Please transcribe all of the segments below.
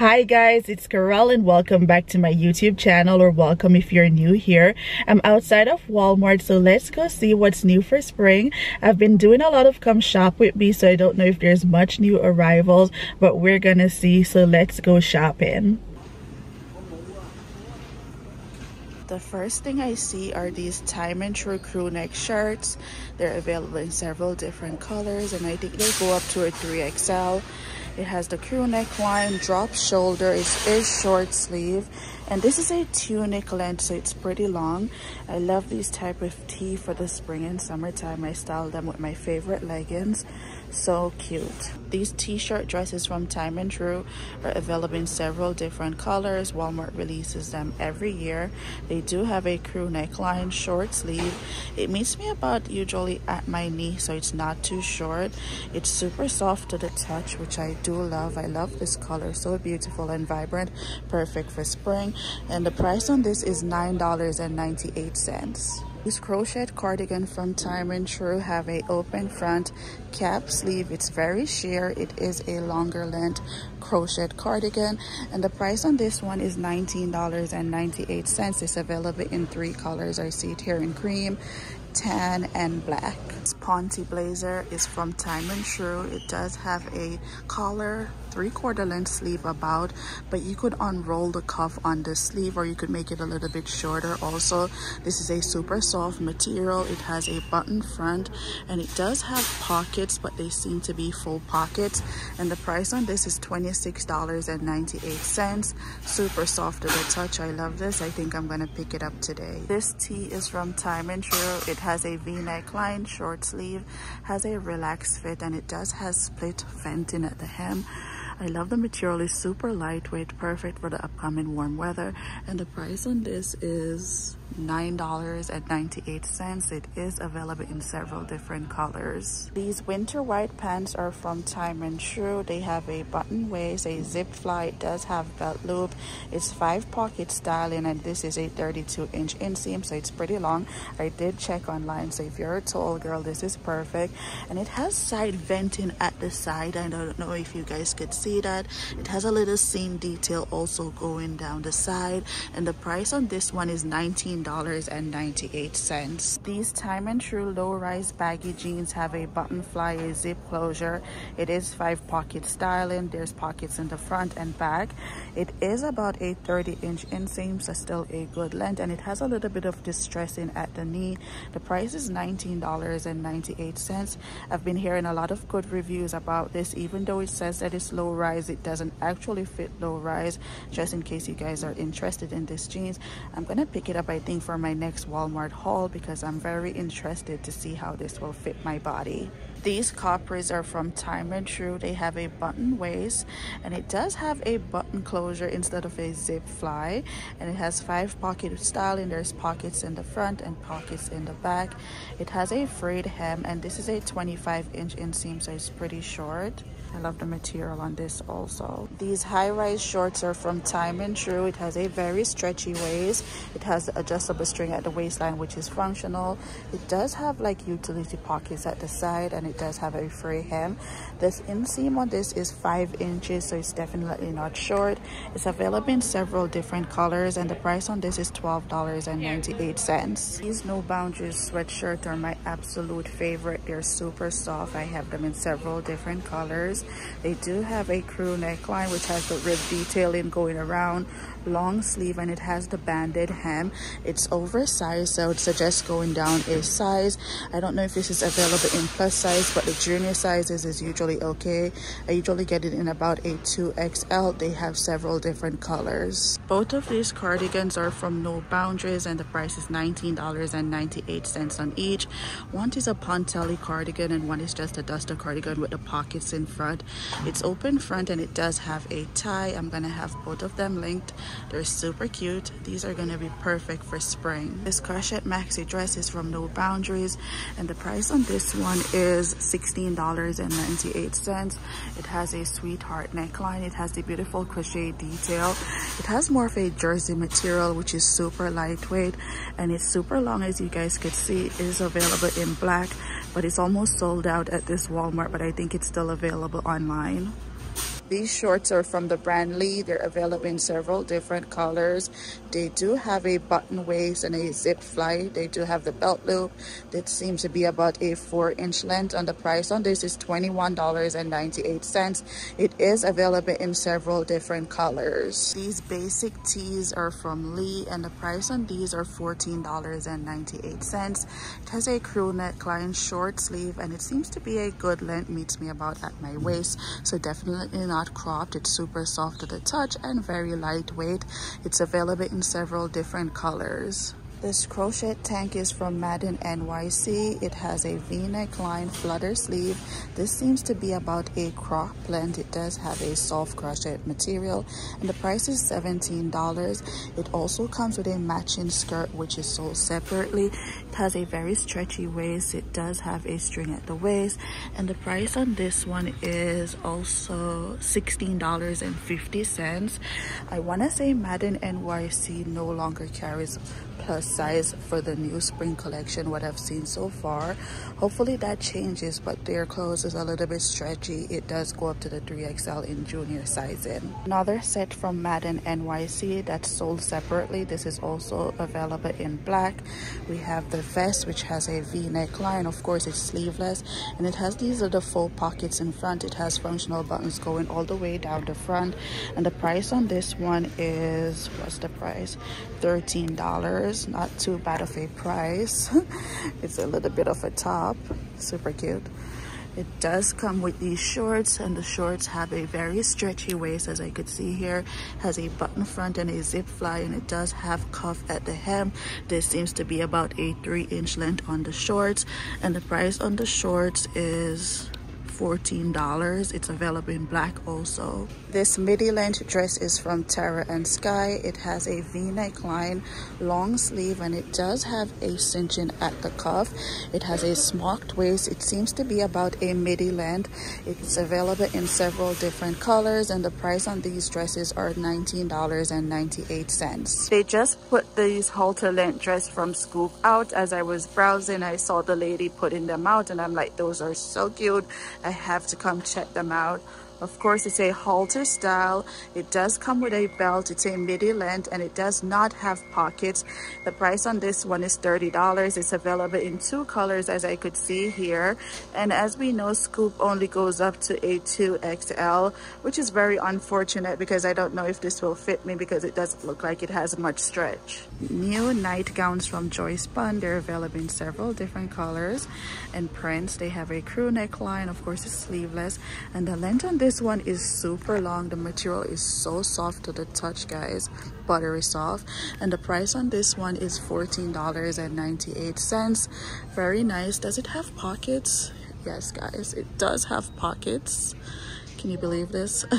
Hi guys, it's Karelle and welcome back to my YouTube channel or welcome if you're new here. I'm outside of Walmart so let's go see what's new for spring. I've been doing a lot of come shop with me so I don't know if there's much new arrivals but we're gonna see so let's go shopping. The first thing I see are these Time and Tru crew neck shirts. They're available in several different colors and I think they go up to a 3XL. It has the crew neckline, drop shoulder, it is short sleeve, and this is a tunic length, so it's pretty long. I love these type of tee for the spring and summertime. I style them with my favorite leggings so cute. These t-shirt dresses from time and tru are available in several different colors. Walmart releases them every year. They do have a crew neckline short sleeve. It meets me about usually at my knee so it's not too short. It's super soft to the touch which i do love. I love this color. So beautiful and vibrant. Perfect for spring. And the price on this is nine dollars and 98 cents this crochet cardigan from Time and Tru have a open front cap sleeve. It's very sheer. It is a longer length crochet cardigan and the price on this one is $19.98. It's available in three colors. I see it here in cream, tan and black. This Ponte blazer is from Time and Tru. It does have a collar three quarter length sleeve about but you could unroll the cuff on the sleeve or you could make it a little bit shorter. Also this is a super soft material. It has a button front and it does have pockets but they seem to be full pockets. And the price on this is $26.98 super soft to the touch. I love this. I think I'm gonna pick it up today. This tee is from Time and Tru. it has a v-neck line short sleeve has a relaxed fit and it does have split venting at the hem I love the material. It's super lightweight, perfect for the upcoming warm weather. And the price on this is $9.98. It is available in several different colors. These winter white pants are from Time and Tru. They have a button waist, a zip fly. It does have belt loop. It's five pocket styling and this is a 32 inch inseam so it's pretty long. I did check online so if you're a tall girl this is perfect and it has side venting at the side. I don't know if you guys could see that. It has a little seam detail also going down the side and the price on this one is 19 $19.98. These Time and Tru low-rise baggy jeans have a button fly, a zip closure. It is five pocket styling. There's pockets in the front and back. It is about a 30 inch inseam, so still a good length. And it has a little bit of distressing at the knee. The price is $19.98. I've been hearing a lot of good reviews about this. Even though it says that it's low rise, it doesn't actually fit low rise. Just in case you guys are interested in this jeans, I'm gonna pick it up, I think for my next Walmart haul because I'm very interested to see how this will fit my body. These coppers are from Time and Tru. They have a button waist and it does have a button closure instead of a zip fly. And it has five pocket styling. There's pockets in the front and pockets in the back. It has a frayed hem and this is a 25 inch inseam so it's pretty short. I love the material on this also. These high-rise shorts are from Time and Tru. It has a very stretchy waist. It has adjustable string at the waistline, which is functional. It does have like utility pockets at the side and it does have a free hem. This inseam on this is five inches, so it's definitely not short. It's available in several different colors and the price on this is $12.98. These No Boundaries sweatshirt are my absolute favorite. They're super soft. I have them in several different colors. They do have a crew neckline which has the rib detailing going around long sleeve and it has the banded hem it's oversized so i would suggest going down a size i don't know if this is available in plus size but the junior sizes is usually okay. I usually get it in about a 2xl they have several different colors. Both of these cardigans are from no boundaries and the price is $19.98 on each. One is a pointelle cardigan and one is just a duster cardigan with the pockets in front. It's open front and it does have a tie. I'm gonna have both of them linked. They're super cute. These are gonna be perfect for spring. This crochet maxi dress is from No Boundaries and the price on this one is $16.98. It has a sweetheart neckline. It has the beautiful crochet detail. It has more of a jersey material which is super lightweight and it's super long as you guys could see. It is available in black but it's almost sold out at this Walmart but I think it's still available online. These shorts are from the brand lee. They're available in several different colors. They do have a button waist and a zip fly. They do have the belt loop that seems to be about a four inch length. And the price on this is $21.98 it is available in several different colors. These basic tees are from lee and the price on these are $14.98 it has a crew neckline short sleeve and it seems to be a good length. Meets me about at my waist. So definitely not cropped it's super soft to the touch and very lightweight. It's available in several different colors this crochet tank is from Madden NYC. It has a v-neck line flutter sleeve. This seems to be about a crop blend. It does have a soft crochet material and the price is $17. It also comes with a matching skirt which is sold separately. It has a very stretchy waist. It does have a string at the waist and the price on this one is also $16.50. I want to say Madden NYC no longer carries plus size for the new spring collection what i've seen so far. Hopefully that changes but their clothes is a little bit stretchy. It does go up to the 3xl in junior sizing. Another set from madden nyc that's sold separately. This is also available in black. We have the vest which has a v neckline of course it's sleeveless and it has these little full pockets in front. It has functional buttons going all the way down the front and the price on this one is what's the price? 13 dollars not too bad of a price it's a little bit of a top super cute it does come with these shorts and the shorts have a very stretchy waist as I could see here has a button front and a zip fly and it does have cuff at the hem this seems to be about a three inch length on the shorts and the price on the shorts is $14. It's available in black also. This midi length dress is from Terra and Sky. It has a v-neck line, long sleeve, and it does have a cinching at the cuff. It has a smocked waist. It seems to be about a midi length. It's available in several different colors, and the price on these dresses are $19.98. They just put these halter length dress from Scoop out. As I was browsing, I saw the lady putting them out, and I'm like, those are so cute. I have to come check them out. Of course, it's a halter style. It does come with a belt. It's a midi length and it does not have pockets. The price on this one is $30. It's available in two colors as I could see here. And as we know, Scoop only goes up to a 2XL, which is very unfortunate because I don't know if this will fit me because it doesn't look like it has much stretch. New nightgowns from Joyspun. They're available in several different colors and prints. They have a crew neckline. Of course, it's sleeveless. And the length on this this one is super long. The material is so soft to the touch guys. Buttery soft. And the price on this one is $14.98 very nice. Does it have pockets? Yes guys it does have pockets. Can you believe this?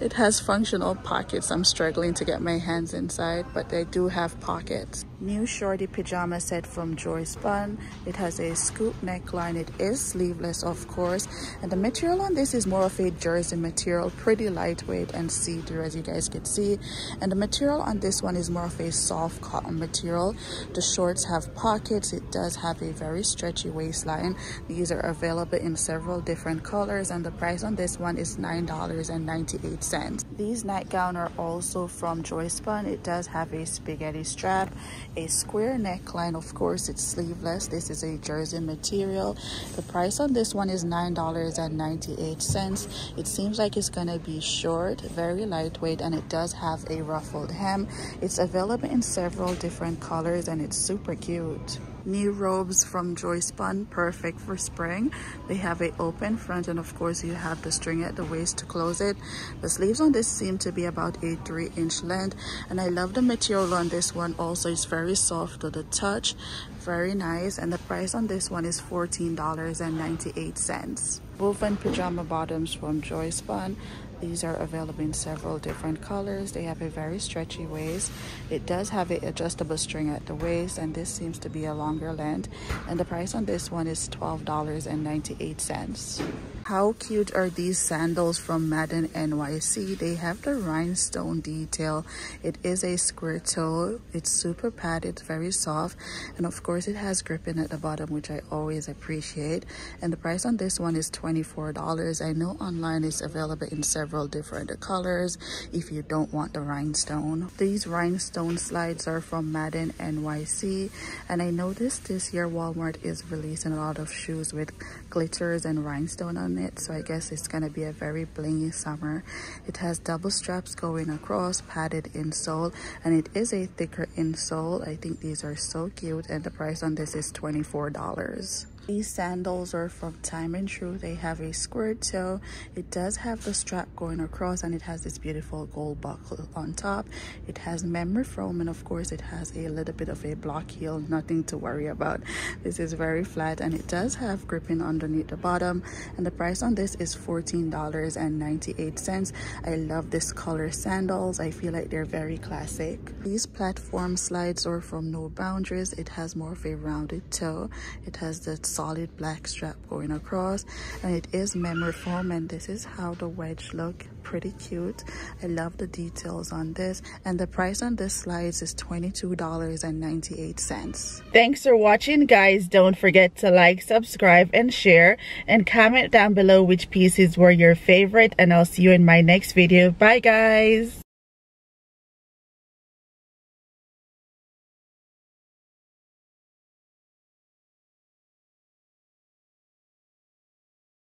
It has functional pockets. I'm struggling to get my hands inside but they do have pockets new shorty pajama set from Joyspun. It has a scoop neckline. It is sleeveless, of course. And the material on this is more of a jersey material, pretty lightweight and see-through as you guys can see. And the material on this one is more of a soft cotton material. The shorts have pockets. It does have a very stretchy waistline. These are available in several different colors and the price on this one is $9.98. These nightgown are also from Joyspun. It does have a spaghetti strap a square neckline. Of course it's sleeveless. This is a jersey material. The price on this one is nine dollars and 98 cents. It seems like it's gonna be short very lightweight and it does have a ruffled hem. It's available in several different colors and it's super cute new robes from Joyspun, perfect for spring. They have a open front and of course you have the string at the waist to close it. The sleeves on this seem to be about a three inch length and I love the material on this one also. It's very soft to the touch, very nice and the price on this one is $14.98. Woven pajama bottoms from Joyspun. These are available in several different colors. They have a very stretchy waist. It does have an adjustable string at the waist and this seems to be a longer length. And the price on this one is $12.98. How cute are these sandals from Madden NYC? They have the rhinestone detail. It is a square toe. It's super padded, very soft. And of course it has gripping at the bottom, which I always appreciate. And the price on this one is $24. I know online it's available in several different colors if you don't want the rhinestone. These rhinestone slides are from Madden NYC. And I noticed this year Walmart is releasing a lot of shoes with glitters and rhinestone on it so i guess it's gonna be a very blingy summer it has double straps going across padded insole and it is a thicker insole i think these are so cute and the price on this is 24 dollars these sandals are from Time and Tru. They have a square toe. It does have the strap going across and it has this beautiful gold buckle on top. It has memory foam and of course it has a little bit of a block heel. Nothing to worry about. This is very flat and it does have gripping underneath the bottom and the price on this is $14.98. I love this color sandals. I feel like they're very classic. These platform slides are from No Boundaries. It has more of a rounded toe. It has the solid black strap going across and it is memory foam and this is how the wedge look pretty cute. I love the details on this. And the price on this slides is 22 dollars and 98 cents. Thanks for watching guys. Don't forget to like subscribe and share. And comment down below which pieces were your favorite. And i'll see you in my next video. Bye guys